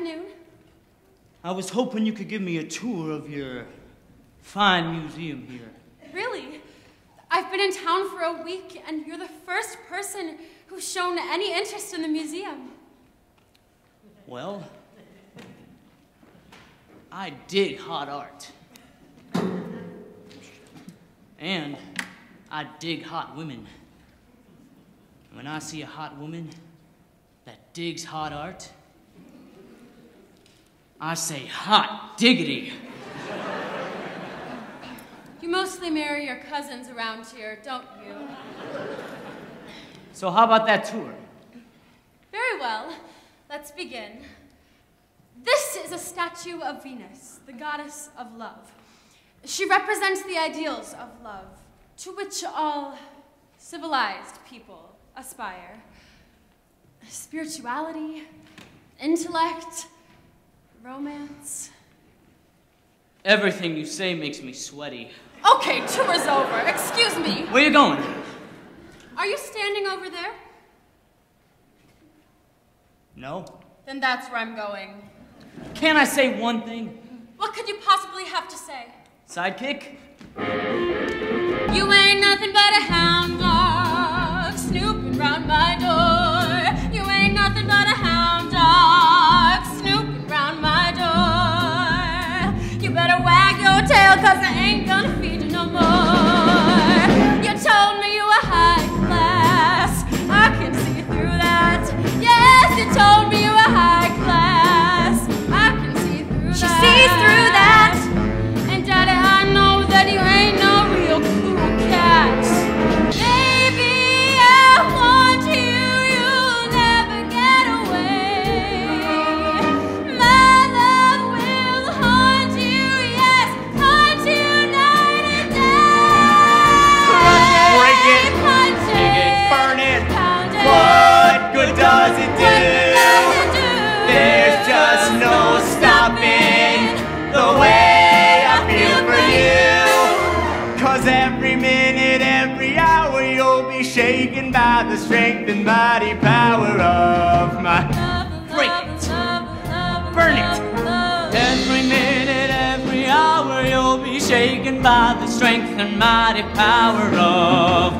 afternoon. I was hoping you could give me a tour of your fine museum here. Really? I've been in town for a week, and you're the first person who's shown any interest in the museum. Well, I dig hot art. And I dig hot women. When I see a hot woman that digs hot art, I say hot diggity. You mostly marry your cousins around here, don't you? So how about that tour? Very well. Let's begin. This is a statue of Venus, the goddess of love. She represents the ideals of love, to which all civilized people aspire. Spirituality, intellect, romance. Everything you say makes me sweaty. Okay, tour's over. Excuse me. Where you going? Are you standing over there? No. Then that's where I'm going. Can't I say one thing? What could you possibly have to say? Sidekick? You ain't nothing but a hound She through Cause every minute, every hour, you'll be shaken by the strength and mighty power of my. Break it. Burn it. Every minute, every hour, you'll be shaken by the strength and mighty power of